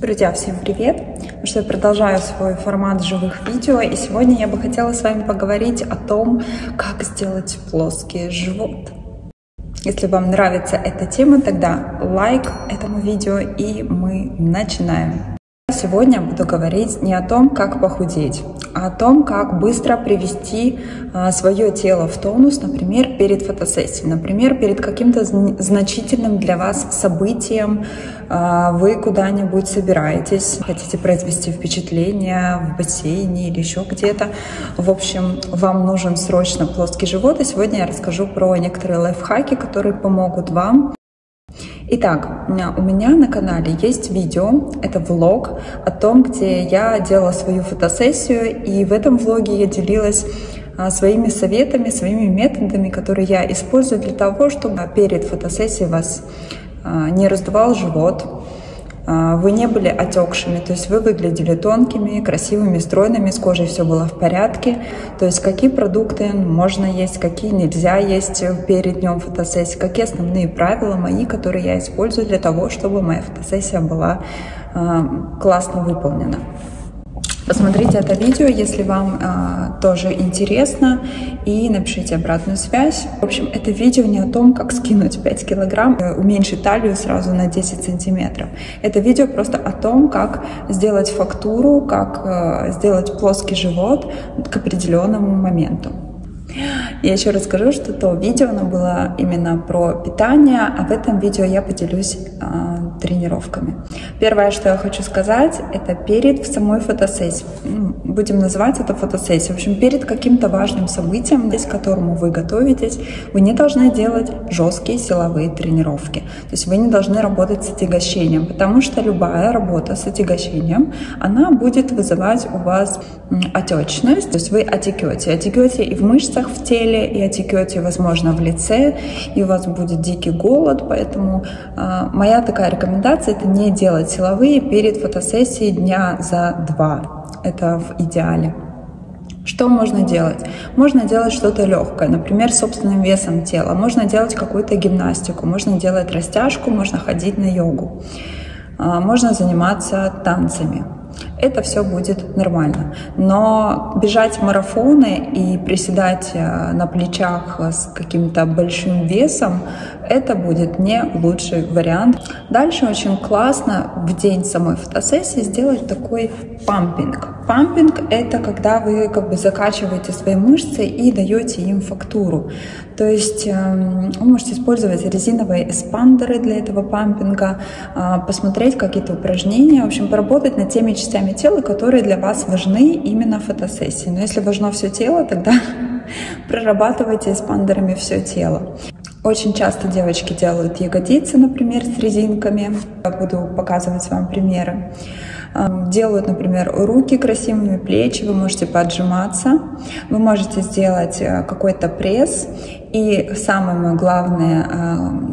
Друзья, всем привет! Ну я продолжаю свой формат живых видео, и сегодня я бы хотела с вами поговорить о том, как сделать плоский живот. Если вам нравится эта тема, тогда лайк этому видео, и мы начинаем. Сегодня буду говорить не о том, как похудеть, а о том, как быстро привести а, свое тело в тонус, например, перед фотосессией, например, перед каким-то значительным для вас событием. А, вы куда-нибудь собираетесь, хотите произвести впечатление в бассейне или еще где-то. В общем, вам нужен срочно плоский живот, и сегодня я расскажу про некоторые лайфхаки, которые помогут вам Итак, у меня на канале есть видео, это влог о том, где я делала свою фотосессию, и в этом влоге я делилась а, своими советами, своими методами, которые я использую для того, чтобы перед фотосессией вас а, не раздувал живот, вы не были отекшими, то есть вы выглядели тонкими, красивыми, стройными, с кожей все было в порядке. То есть какие продукты можно есть, какие нельзя есть перед днем фотосессии, какие основные правила мои, которые я использую для того, чтобы моя фотосессия была а, классно выполнена. Посмотрите это видео, если вам э, тоже интересно, и напишите обратную связь. В общем, это видео не о том, как скинуть 5 килограмм, уменьшить талию сразу на 10 сантиметров. Это видео просто о том, как сделать фактуру, как э, сделать плоский живот к определенному моменту. Я еще расскажу, что то видео оно было именно про питание, а в этом видео я поделюсь э, тренировками. Первое, что я хочу сказать, это перед самой фотосессией. Будем называть это фотосессией. В общем, перед каким-то важным событием, к которому вы готовитесь, вы не должны делать жесткие силовые тренировки. То есть вы не должны работать с отягощением, потому что любая работа с отягощением, она будет вызывать у вас отечность, то есть вы отекете. Отекете и в мышцах в теле, и отекете, возможно, в лице, и у вас будет дикий голод, поэтому э, моя такая рекомендация это не делать силовые перед фотосессией дня за два. Это в идеале. Что можно делать? Можно делать что-то легкое, например, собственным весом тела. Можно делать какую-то гимнастику, можно делать растяжку, можно ходить на йогу. А, можно заниматься танцами это все будет нормально. Но бежать марафоны и приседать э, на плечах с каким-то большим весом, это будет не лучший вариант. Дальше очень классно в день самой фотосессии сделать такой пампинг. Пампинг — это когда вы как бы закачиваете свои мышцы и даете им фактуру. То есть эм, вы можете использовать резиновые эспандеры для этого пампинга, а, посмотреть какие-то упражнения, в общем, поработать над теми частями тела, которые для вас важны именно в фотосессии. Но если важно все тело, тогда прорабатывайте эспандерами все тело. Очень часто девочки делают ягодицы, например, с резинками. Я буду показывать вам примеры. Делают, например, руки красивыми, плечи, вы можете поджиматься. Вы можете сделать э, какой-то пресс и самое мое главное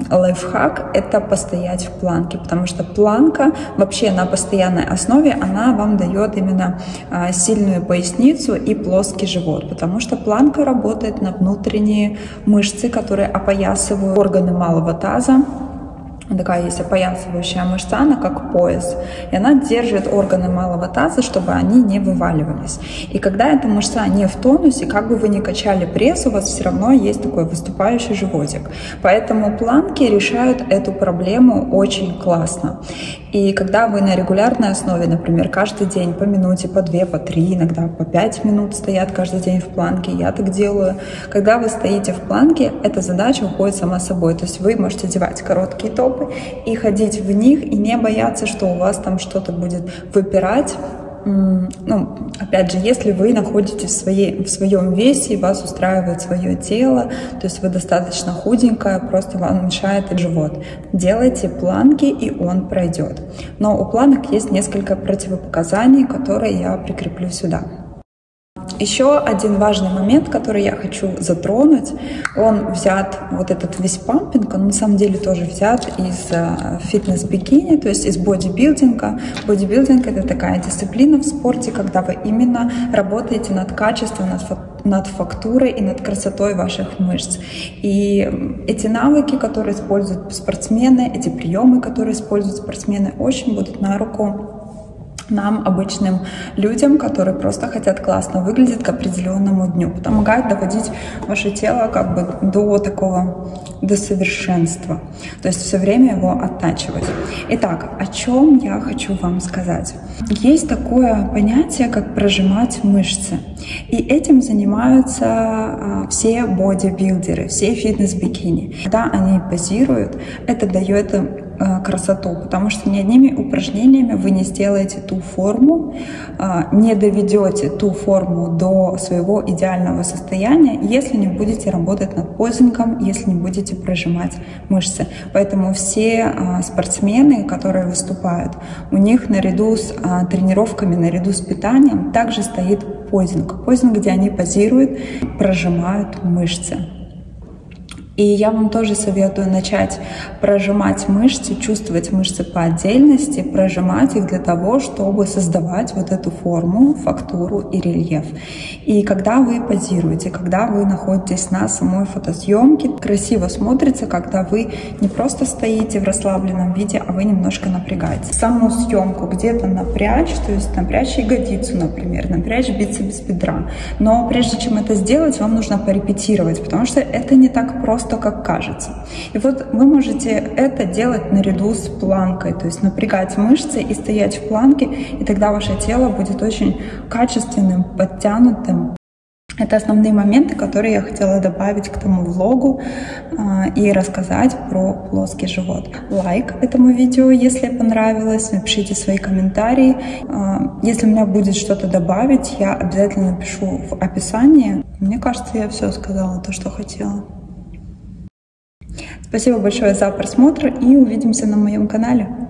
э, лайфхак – это постоять в планке, потому что планка вообще на постоянной основе, она вам дает именно э, сильную поясницу и плоский живот, потому что планка работает на внутренние мышцы, которые опоясывают органы малого таза, такая есть опоясывающая мышца, она как пояс, и она держит органы малого таза, чтобы они не вываливались. И когда эта мышца не в тонусе, как бы вы ни качали пресс, у вас все равно есть такой выступающий животик. Поэтому планки решают эту проблему очень классно. И когда вы на регулярной основе, например, каждый день по минуте, по две, по три, иногда по пять минут стоят каждый день в планке, я так делаю. Когда вы стоите в планке, эта задача уходит сама собой. То есть вы можете одевать короткие топы и ходить в них, и не бояться, что у вас там что-то будет выпирать, ну, опять же, если вы находитесь в, своей, в своем весе, и вас устраивает свое тело, то есть вы достаточно худенькая, просто вам мешает и живот, делайте планки, и он пройдет. Но у планок есть несколько противопоказаний, которые я прикреплю сюда. Еще один важный момент, который я хочу затронуть, он взят, вот этот весь пампинг, он на самом деле тоже взят из э, фитнес-бикини, то есть из бодибилдинга. Бодибилдинг — это такая дисциплина в спорте, когда вы именно работаете над качеством, над, над фактурой и над красотой ваших мышц. И эти навыки, которые используют спортсмены, эти приемы, которые используют спортсмены, очень будут на руку нам, обычным людям, которые просто хотят классно выглядеть к определенному дню. Помогает доводить ваше тело как бы до такого, до совершенства. То есть все время его оттачивать. Итак, о чем я хочу вам сказать. Есть такое понятие, как прожимать мышцы. И этим занимаются а, все бодибилдеры, все фитнес-бикини. Когда они позируют, это дает им красоту, потому что ни одними упражнениями вы не сделаете ту форму, э, не доведете ту форму до своего идеального состояния, если не будете работать над позингом, если не будете прожимать мышцы. Поэтому все э, спортсмены, которые выступают, у них наряду с тренировками, наряду с питанием также стоит позинг. Позинг, где они позируют, прожимают мышцы. И я вам тоже советую начать прожимать мышцы, чувствовать мышцы по отдельности, прожимать их для того, чтобы создавать вот эту форму, фактуру и рельеф. И когда вы позируете, когда вы находитесь на самой фотосъемке, красиво смотрится, когда вы не просто стоите в расслабленном виде, а вы немножко напрягаете. Саму съемку где-то напрячь, то есть напрячь ягодицу, например, напрячь бицепс бедра. Но прежде чем это сделать, вам нужно порепетировать, потому что это не так просто просто как кажется. И вот вы можете это делать наряду с планкой, то есть напрягать мышцы и стоять в планке, и тогда ваше тело будет очень качественным, подтянутым. Это основные моменты, которые я хотела добавить к тому влогу э, и рассказать про плоский живот. Лайк этому видео, если понравилось, напишите свои комментарии. Э, если у меня будет что-то добавить, я обязательно напишу в описании. Мне кажется, я все сказала, то, что хотела. Спасибо большое за просмотр и увидимся на моем канале.